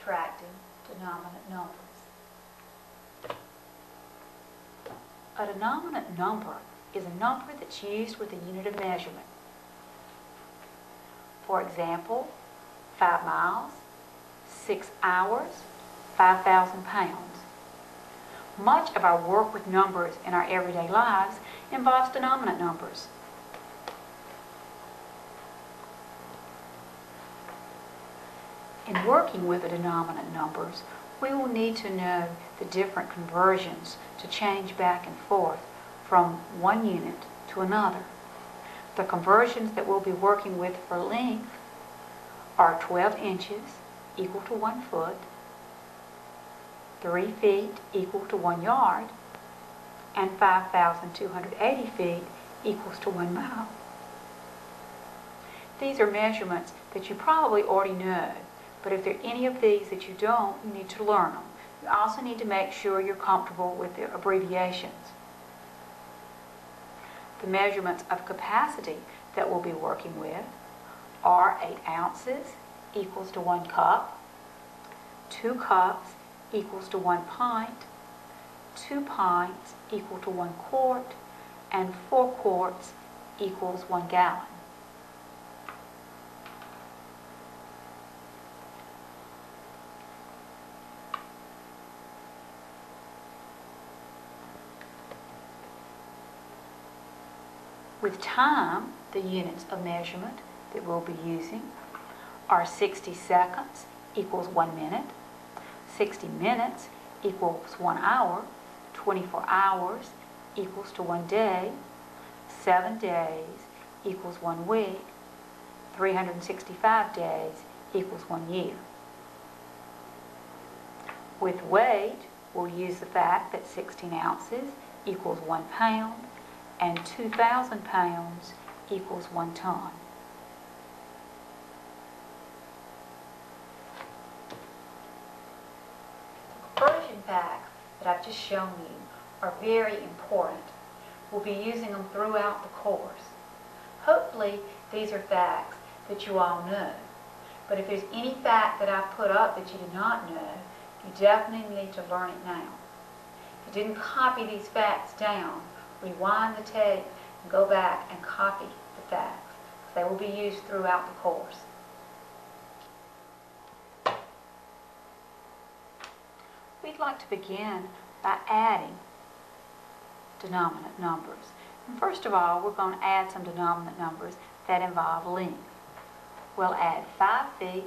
subtracting denominate numbers. A denominate number is a number that's used with a unit of measurement. For example, 5 miles, 6 hours, 5,000 pounds. Much of our work with numbers in our everyday lives involves denominate numbers. In working with the denominate numbers, we will need to know the different conversions to change back and forth from one unit to another. The conversions that we'll be working with for length are 12 inches equal to 1 foot, 3 feet equal to 1 yard, and 5,280 feet equals to 1 mile. These are measurements that you probably already know, but if there are any of these that you don't, you need to learn them. You also need to make sure you're comfortable with the abbreviations. The measurements of capacity that we'll be working with are 8 ounces equals to 1 cup, 2 cups equals to 1 pint, 2 pints equal to 1 quart, and 4 quarts equals 1 gallon. With time, the units of measurement that we'll be using are 60 seconds equals 1 minute, 60 minutes equals 1 hour, 24 hours equals to 1 day, 7 days equals 1 week, 365 days equals 1 year. With weight, we'll use the fact that 16 ounces equals 1 pound and 2,000 pounds equals 1 ton. Conversion facts that I've just shown you are very important. We'll be using them throughout the course. Hopefully, these are facts that you all know. But if there's any fact that I've put up that you do not know, you definitely need to learn it now. If you didn't copy these facts down, rewind the tape and go back and copy the facts. They will be used throughout the course. We'd like to begin by adding denominate numbers. And first of all, we're going to add some denominate numbers that involve length. We'll add 5 feet,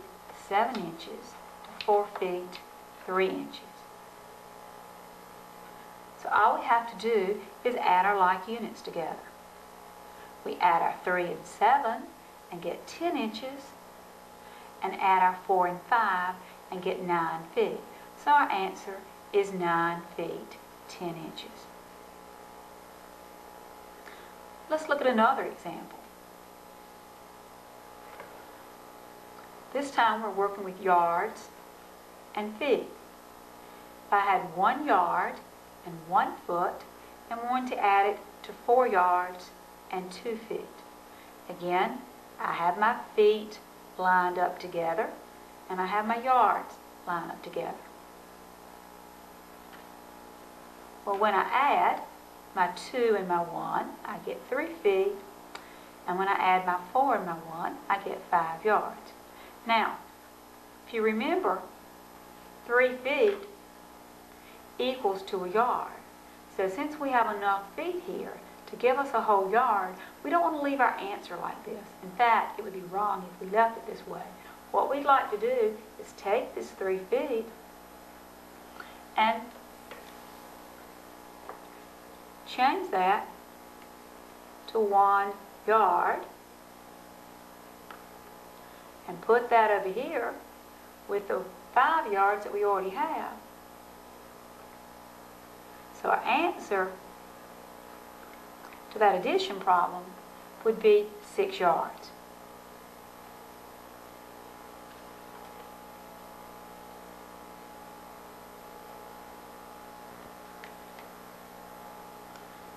7 inches, to 4 feet, 3 inches. All we have to do is add our like units together. We add our 3 and 7 and get 10 inches, and add our 4 and 5 and get 9 feet. So our answer is 9 feet, 10 inches. Let's look at another example. This time we're working with yards and feet. If I had one yard and one foot and wanted to add it to four yards and two feet. Again, I have my feet lined up together and I have my yards lined up together. Well, when I add my 2 and my 1, I get 3 feet. And when I add my 4 and my 1, I get 5 yards. Now, if you remember, 3 feet equals to a yard. So since we have enough feet here to give us a whole yard, we don't want to leave our answer like this. In fact, it would be wrong if we left it this way. What we'd like to do is take this 3 feet and change that to one yard and put that over here with the five yards that we already have. So our answer to that addition problem would be six yards.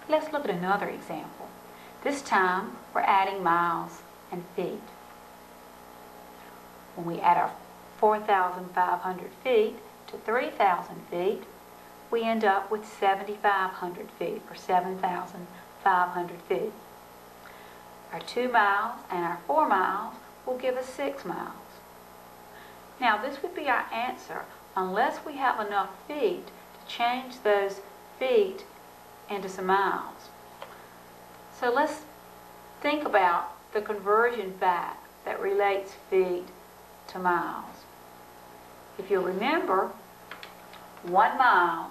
Let's look at another example. This time, we're adding miles and feet. When we add our 4,500 feet to 3,000 feet, we end up with 7,500 feet, or 7,500 feet. Our two miles and our four miles will give us six miles. Now, this would be our answer unless we have enough feet to change those feet into some miles. So let's think about the conversion fact that relates feet to miles. If you'll remember, one mile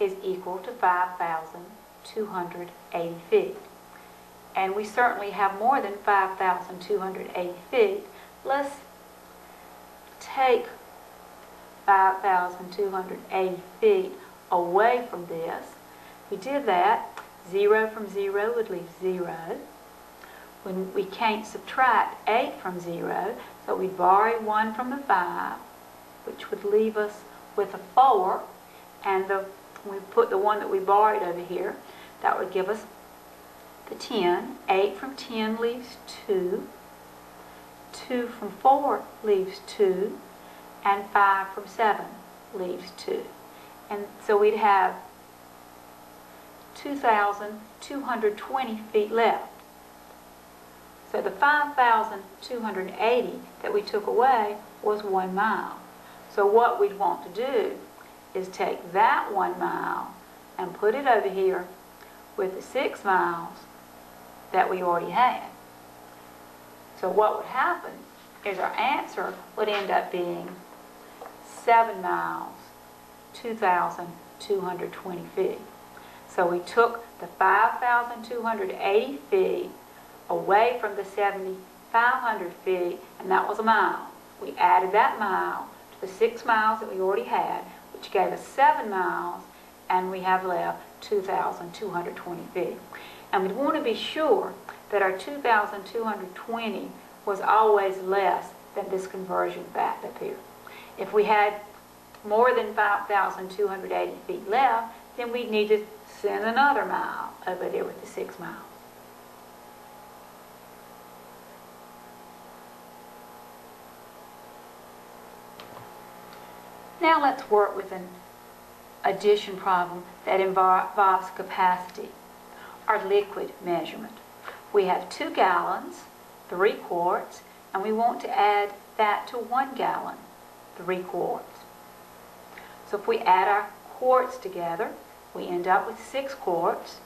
is equal to 5,280 feet. And we certainly have more than 5,280 feet. Let's take 5,280 feet away from this. We did that. Zero from zero would leave zero. When we can't subtract 8 from zero, so we borrow 1 from the 5, which would leave us with a 4, and the, we put the one that we borrowed over here, that would give us the 10. 8 from 10 leaves 2. 2 from 4 leaves 2. And 5 from 7 leaves 2. And so we'd have 2,220 feet left. So the 5,280 that we took away was one mile. So what we'd want to do is take that one mile and put it over here with the six miles that we already had. So what would happen is our answer would end up being seven miles, 2,220 feet. So we took the 5,280 feet away from the 7,500 feet, and that was a mile. We added that mile to the six miles that we already had, which gave us seven miles, and we have left 2,220 feet. And we want to be sure that our 2,220 was always less than this conversion fact up here. If we had more than 5,280 feet left, then we'd need to send another mile over there with the six miles. Now let's work with an addition problem that involves capacity, our liquid measurement. We have two gallons, three quarts, and we want to add that to one gallon, three quarts. So if we add our quarts together, we end up with six quarts.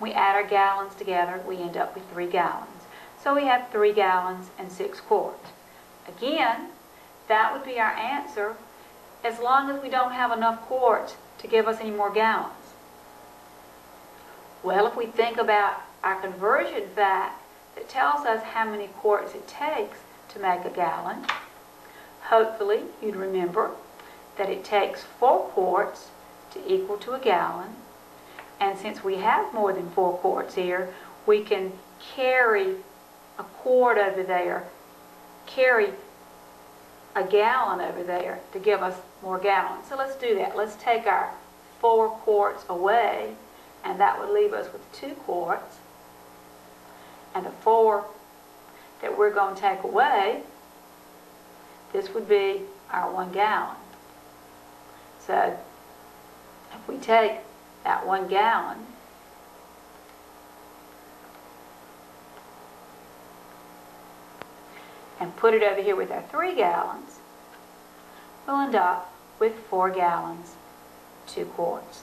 We add our gallons together, we end up with three gallons. So we have three gallons and six quarts. Again, that would be our answer as long as we don't have enough quarts to give us any more gallons. Well, if we think about our conversion fact that tells us how many quarts it takes to make a gallon, hopefully you'd remember that it takes four quarts to equal to a gallon. And since we have more than four quarts here, we can carry a quart over there, carry a gallon over there to give us more gallons. So let's do that. Let's take our four quarts away, and that would leave us with two quarts. And the four that we're going to take away, this would be our one gallon. So if we take that one gallon and put it over here with our three gallons, we'll end up with four gallons, two quarts.